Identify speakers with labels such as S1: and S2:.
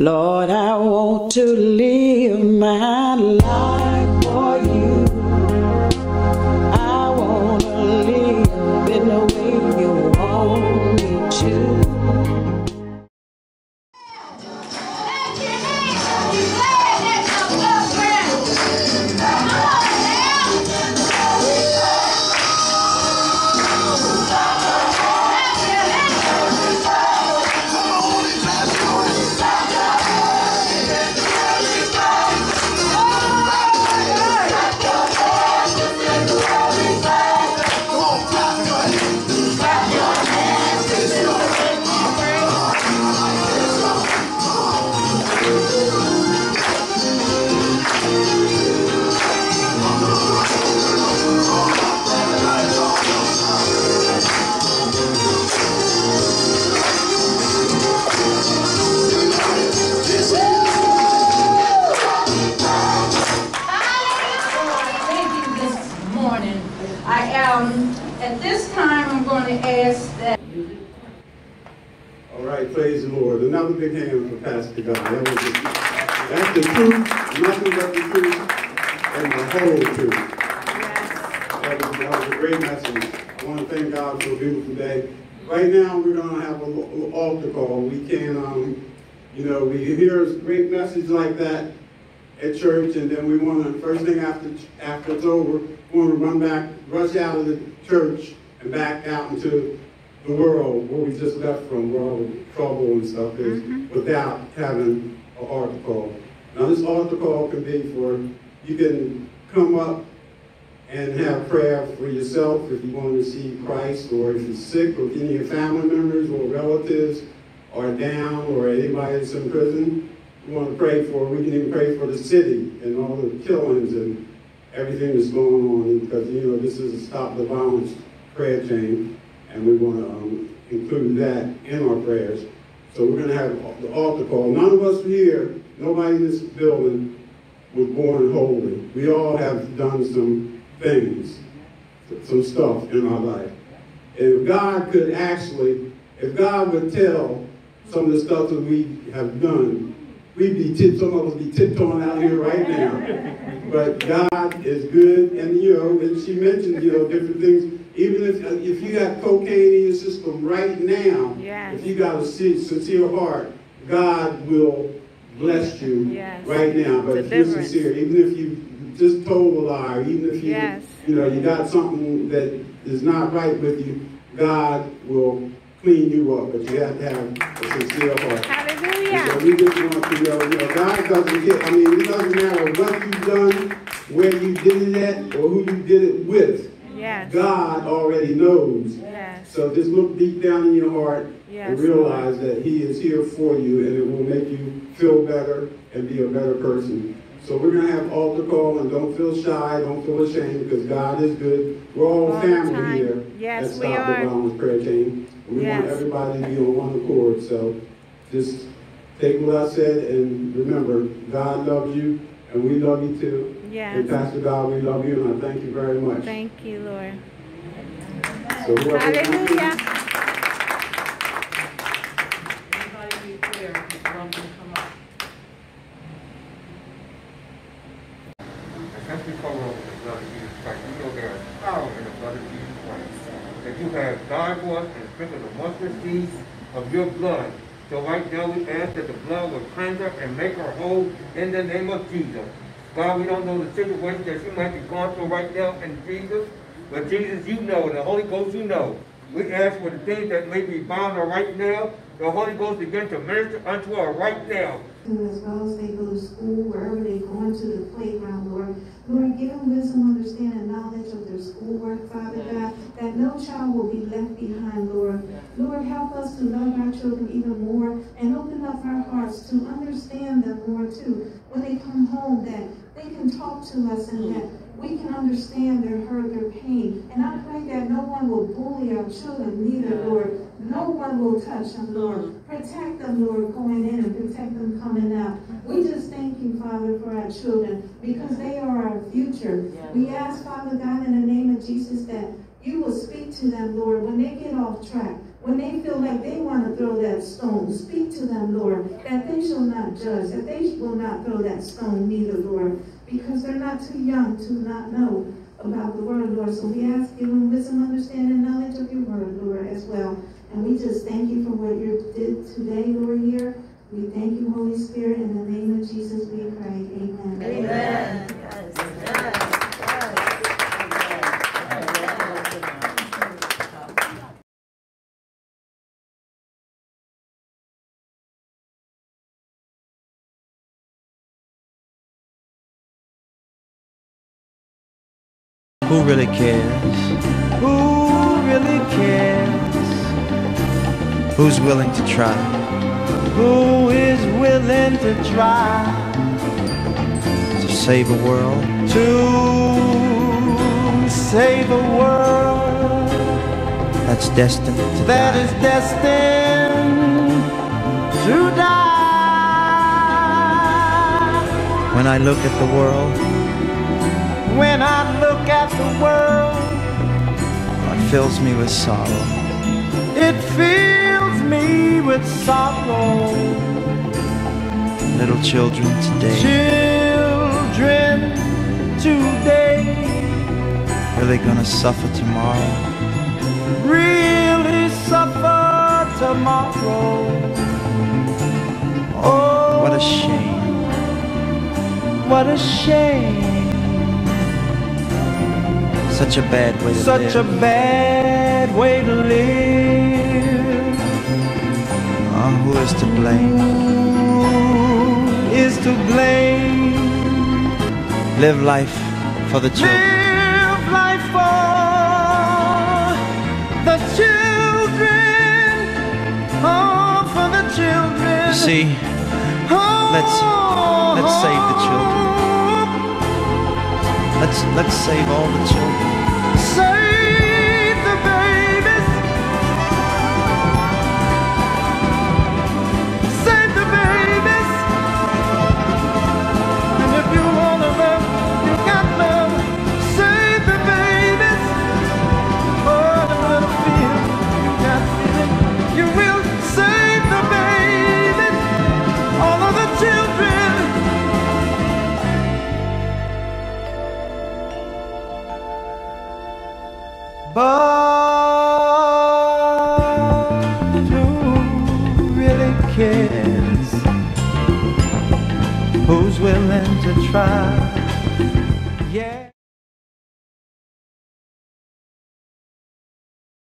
S1: Lord, I want to live my life
S2: time, I'm going to ask that
S3: All right, praise the Lord. Another big hand for Pastor God. That the, that's the truth, nothing but the truth, and the whole truth. That was, that was a great message. I want to thank God for a beautiful day. Right now, we're going to have a little altar call. We can, um, you know, we hear a great message like that at church, and then we want to, first thing after, after it's over, we want to run back, rush out of the church and back out into the world where we just left from, where all the trouble and stuff is, mm-hmm. without having an altar call. Now, this altar call can be for, you can come up and have prayer for yourself if you want to see Christ, or if you're sick, or if any of your family members or relatives are down, or anybody that's in prison, we want to pray for, we can even pray for the city and all the killings and everything that's going on, because, you know, this is a Stop the Violence prayer chain, and we want to um, include that in our prayers. So we're going to have the altar call. None of us here, nobody in this building was born holy. We all have done some things, some stuff in our life. And if God could actually, if God would tell some of the stuff that we have done, we'd be tip, some of us be tiptoeing out here right now. But God is good, and you know, and she mentioned, you know, different things. Even if uh, if you got cocaine in your system right now,
S4: Yes.
S3: if you got a sincere heart, God will bless you
S4: Yes.
S3: right now. But if you're sincere, even if you just told a lie, even if you,
S4: Yes.
S3: you know, you got something that is not right with you, God will clean you up. But you have to have a sincere heart. So
S4: Hallelujah.
S3: we just want to know, you know, God doesn't care. I mean, it doesn't matter what you've done, where you did it at, or who you did it with.
S4: Yes.
S3: God already knows.
S4: Yes.
S3: So just look deep down in your heart
S4: Yes,
S3: and realize that He is here for you, and it will make you feel better and be a better person. So we're gonna have altar call, and don't feel shy, don't feel ashamed, because God is good. We're all,
S4: All
S3: family here.
S4: Yes,
S3: at
S4: we
S3: Stop
S4: are.
S3: the Violence Prayer Team. We want everybody to be on one accord. So just take what I said and remember, God loves you, and we love you too.
S4: Yes.
S3: And Pastor God, we love you, and I thank you very much.
S4: Thank you, Lord.
S3: So
S4: Hallelujah.
S2: Anybody need prayer, is welcome to come up.
S5: As we cover over the blood of Jesus Christ, we know there is power in the blood of Jesus Christ. That you have died for us and sprinkled the mustard seed of your blood. So right now we ask that the blood will cleanse her and make her whole in the name of Jesus. God, we don't know the situation that she might be going through right now in Jesus, but Jesus, you know, and the Holy Ghost, you know. We ask for the things that may be bound right now. The Holy Ghost begin to minister unto her right now.
S6: to as well as they go to school, wherever they go into the playground, Lord. Lord, give them wisdom, understanding, knowledge of their schoolwork, Father God, that no child will be left behind, Lord. Lord, help us to love our children even more and open up our hearts to understand them more too. When they come home, that they can talk to us and that we can understand their hurt, their pain. And I pray that no one will bully our children, neither, Lord. No one will touch them, Lord. Protect them, Lord, going in and protect them coming out. We just thank you, Father, for our children because they are our future. We ask, Father God, in the name of Jesus, that you will speak to them, Lord, when they get off track. when they feel like they want to throw that stone, speak to them, Lord, that they shall not judge, that they will not throw that stone neither, Lord, because they're not too young to not know about the word, Lord. So we ask you in wisdom, understanding, knowledge of your word, Lord, as well. And we just thank you for what you did today, Lord, here. We thank you, Holy Spirit. In the name of Jesus, we pray. Amen.
S4: Amen.
S7: Who really cares? Who really cares? Who's willing to try? Who is willing to try to save a world? To save a world that's destined to that is destined to die. When I look at the world, world, it fills me with sorrow. It fills me with sorrow. Little children today. Children today. Really gonna suffer tomorrow. Really suffer tomorrow. Oh, what a shame. What a shame. Such a bad way to
S8: Such a
S7: live.
S8: bad way to live.
S7: Ah, who is to blame?
S8: Who is to blame?
S7: Live life for the children.
S8: Live life for the children. Oh, for the children.
S7: You see,
S8: oh,
S7: let's- let's save the children. Let's let's save all the children.
S8: Who really cares? Who's willing to try?